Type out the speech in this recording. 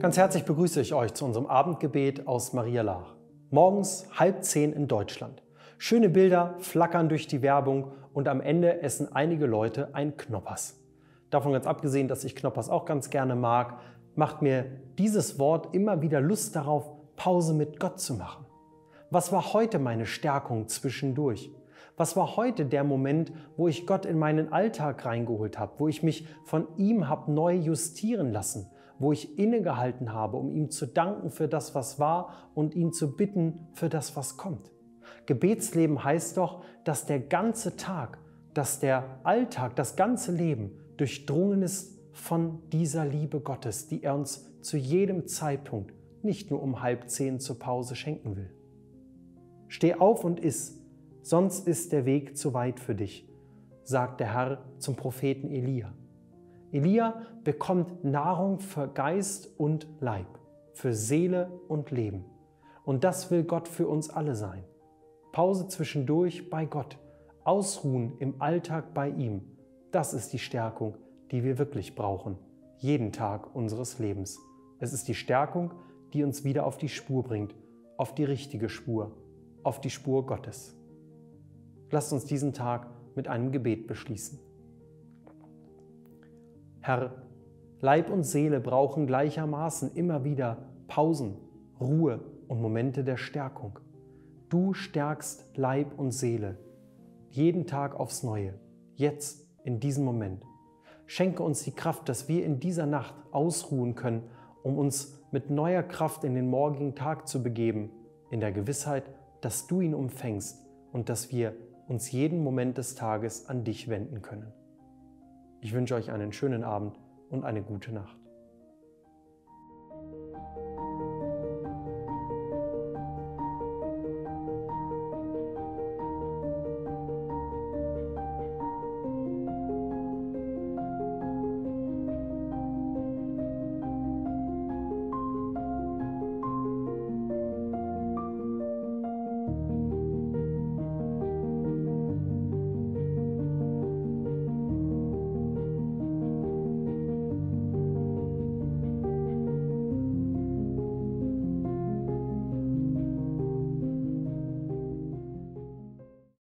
Ganz herzlich begrüße ich euch zu unserem Abendgebet aus Maria Laach. Morgens halb zehn in Deutschland. Schöne Bilder flackern durch die Werbung und am Ende essen einige Leute ein Knoppers. Davon ganz abgesehen, dass ich Knoppers auch ganz gerne mag, macht mir dieses Wort immer wieder Lust darauf, Pause mit Gott zu machen. Was war heute meine Stärkung zwischendurch? Was war heute der Moment, wo ich Gott in meinen Alltag reingeholt habe, wo ich mich von ihm habe neu justieren lassen, wo ich innegehalten habe, um ihm zu danken für das, was war und ihn zu bitten für das, was kommt. Gebetsleben heißt doch, dass der ganze Tag, dass der Alltag, das ganze Leben durchdrungen ist von dieser Liebe Gottes, die er uns zu jedem Zeitpunkt nicht nur um halb zehn zur Pause schenken will. Steh auf und iss, sonst ist der Weg zu weit für dich, sagt der Herr zum Propheten Elia. Elia bekommt Nahrung für Geist und Leib, für Seele und Leben. Und das will Gott für uns alle sein. Pause zwischendurch bei Gott, Ausruhen im Alltag bei ihm. Das ist die Stärkung, die wir wirklich brauchen, jeden Tag unseres Lebens. Es ist die Stärkung, die uns wieder auf die Spur bringt, auf die richtige Spur, auf die Spur Gottes. Lasst uns diesen Tag mit einem Gebet beschließen. Herr, Leib und Seele brauchen gleichermaßen immer wieder Pausen, Ruhe und Momente der Stärkung. Du stärkst Leib und Seele jeden Tag aufs Neue, jetzt in diesem Moment. Schenke uns die Kraft, dass wir in dieser Nacht ausruhen können, um uns mit neuer Kraft in den morgigen Tag zu begeben, in der Gewissheit, dass du ihn umfängst und dass wir uns jeden Moment des Tages an dich wenden können. Ich wünsche euch einen schönen Abend und eine gute Nacht.